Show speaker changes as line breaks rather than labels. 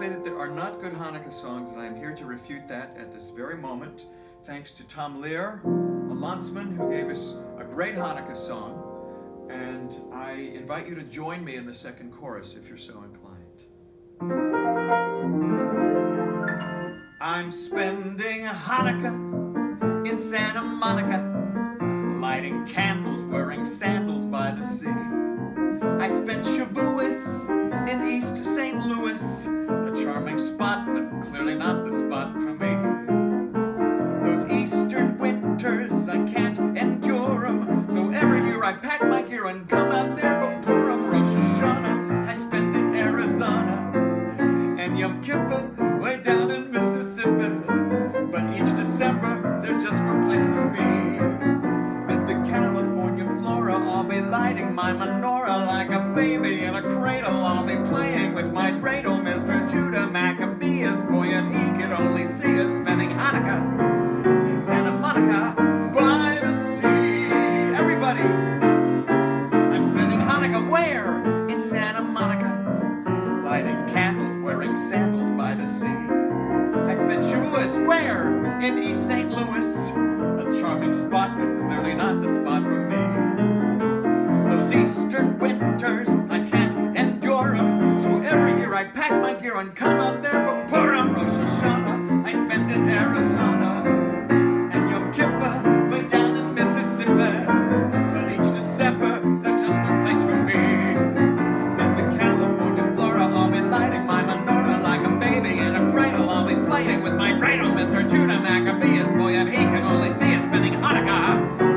say that there are not good Hanukkah songs, and I am here to refute that at this very moment, thanks to Tom Lehrer, a landsman, who gave us a great Hanukkah song. And I invite you to join me in the second chorus if you're so inclined. I'm spending Hanukkah in Santa Monica, lighting candles, wearing sandals by the sea. I spent Shavuos in East St. Louis, I pack my gear and come out there for Purim, Rosh Hashanah. I spend in Arizona, and Yom Kippur way down in Mississippi. But each December, there's just one place for me. Mid the California flora, I'll be lighting my menorah like a baby in a cradle. I'll be playing with my dreidel, Mr. Judah Maccabeus. Boy, if he could only see us spending Hanukkah I spent Shavuos where? In East St. Louis. A charming spot, but clearly not the spot for me. Those eastern winters, I can't endure 'em. So every year I pack my gear and come out there for Purim, Rosh Hashanah. Maccabeus boy, and he can only see us spinning Hanukkah.